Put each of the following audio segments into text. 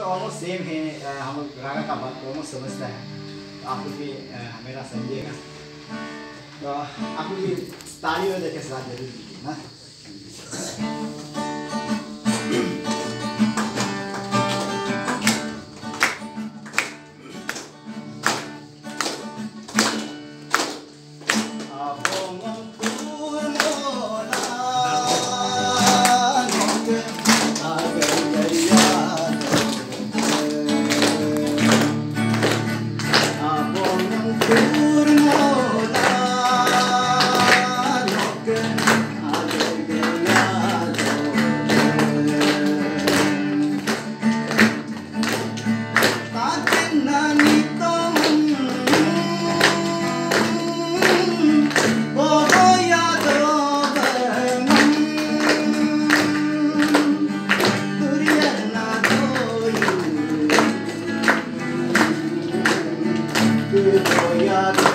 Almost same है हम रागा का बात ऑलमोस्ट समझता है। आप लोग भी हमेरा समझिएगा। तो आप भी ताली में देखे साथ ज़रूर दीजिए, ना? God.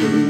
do.